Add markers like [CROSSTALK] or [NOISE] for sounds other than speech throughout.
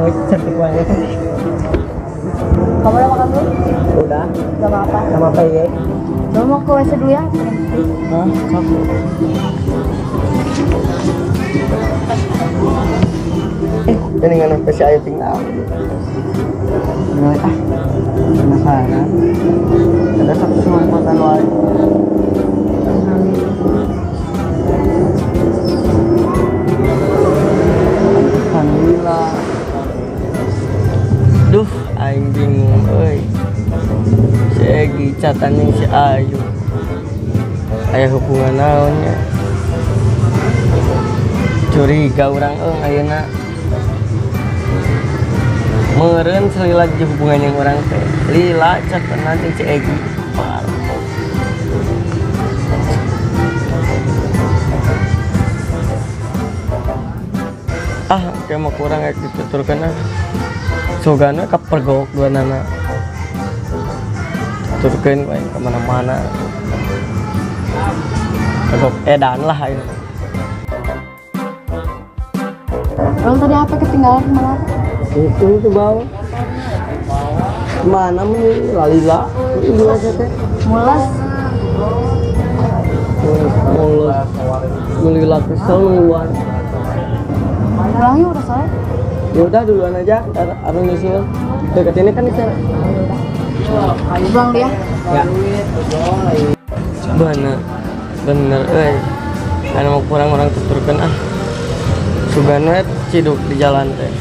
Sama cantik banget. Kamu udah makan belum? Udah. Gak apa-apa. Sama apa ya? Kamu mau ke WC dulu ya? Hah? Kamu? Eh, ini nggak sampai si Ayu tinggal. Nggak, ah, penasaran. Yang si Ayu. Aya hubungan naonnya? Curiga orang euy ayeuna. Meureun selila di hubungan yang orang teh. Lila catan nanti si Egi. Ah kayak mau kurang kayak dituturkan ah sogana kapergok dua nana tuturkan kayak ke mana-mana pergok edan lah ini. Orang tadi apa ketinggalan ke mana? itu itu bawah mana nih lalila. Ini Mulas. mulut lalila kesel Pulangnya udah ya udah duluan aja. Arun nyusul. Dekat ini kan di sana Pulang dulu ya. bener bener eh karena mau kurang orang tuturkan ah et ciduk di jalan teh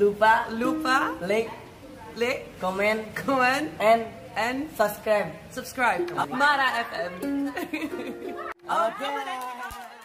lupa lupa like, like, comment, comment, and and subscribe. subscribe. Mara FM. Okay. [LAUGHS]